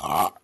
Ah.